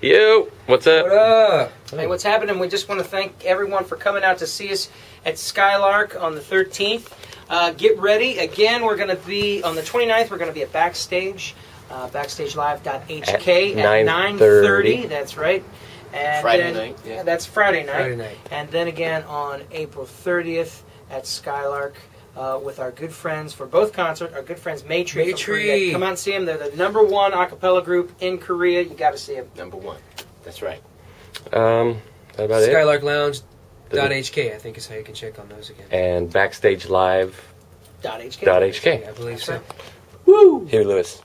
Yo, what's up? What up? Hey, what's happening? We just want to thank everyone for coming out to see us at Skylark on the 13th. Uh, get ready. Again, we're going to be on the 29th. We're going to be at Backstage, uh, BackstageLive.hk At at 9:30. 9:30. That's right. And Friday then- night, yeah. That's Friday night. Friday night. And then again on April 30th at Skylark. Uh, with our good friends for both concerts, our good friends Maytree, from Maytree. Come out and see them. They're the number one a cappella group in Korea. You got to see them. Number one. That's right. Um, that about it. Skylark Lounge. Dot HK, I think is how you can check on those again. And backstage live Dot HK. dot HK. I believe so. Woo! Huey Lewis.